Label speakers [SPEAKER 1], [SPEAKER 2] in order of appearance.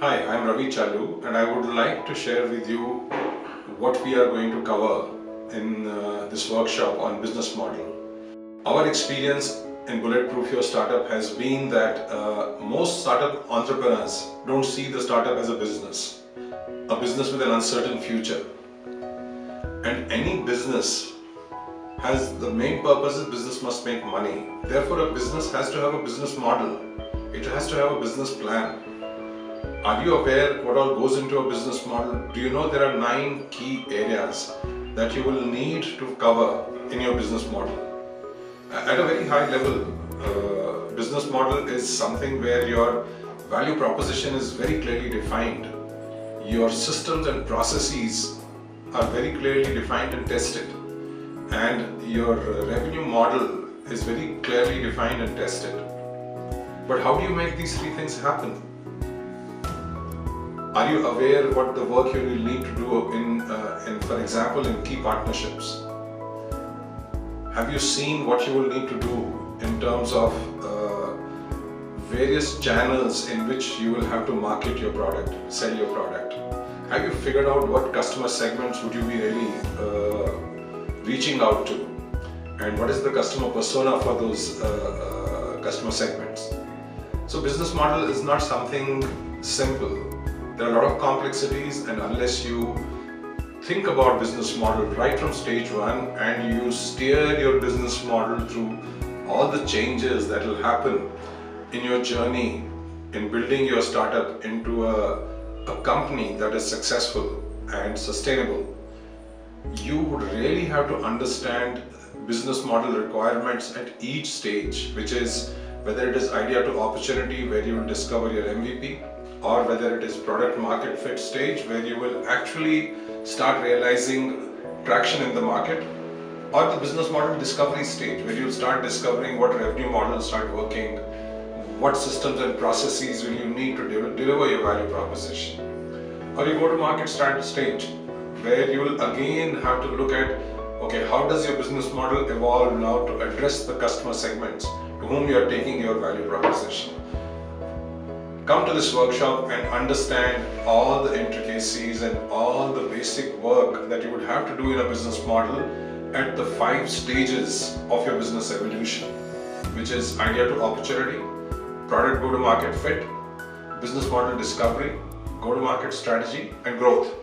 [SPEAKER 1] Hi, I'm Ravi Challu and I would like to share with you what we are going to cover in uh, this workshop on business model. Our experience in Bulletproof Your Startup has been that uh, most startup entrepreneurs don't see the startup as a business, a business with an uncertain future. And any business has the main purpose is business must make money. Therefore, a business has to have a business model. It has to have a business plan. Are you aware what all goes into a business model? Do you know there are nine key areas that you will need to cover in your business model? At a very high level, uh, business model is something where your value proposition is very clearly defined. Your systems and processes are very clearly defined and tested. And your revenue model is very clearly defined and tested. But how do you make these three things happen? Are you aware what the work you will need to do in, uh, in for example, in key partnerships? Have you seen what you will need to do in terms of uh, various channels in which you will have to market your product, sell your product? Have you figured out what customer segments would you be really uh, reaching out to? And what is the customer persona for those uh, uh, customer segments? So business model is not something simple. There are a lot of complexities and unless you think about business model right from stage one and you steer your business model through all the changes that will happen in your journey in building your startup into a, a company that is successful and sustainable you would really have to understand business model requirements at each stage which is whether it is idea to opportunity where you will discover your MVP or whether it is product market fit stage where you will actually start realizing traction in the market or the business model discovery stage where you'll start discovering what revenue models start working, what systems and processes will you need to deliver your value proposition. Or you go to market start stage where you will again have to look at okay how does your business model evolve now to address the customer segments to whom you are taking your value proposition. Come to this workshop and understand all the intricacies and all the basic work that you would have to do in a business model at the five stages of your business evolution, which is idea to opportunity, product go to market fit, business model discovery, go to market strategy, and growth.